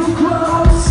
Too close.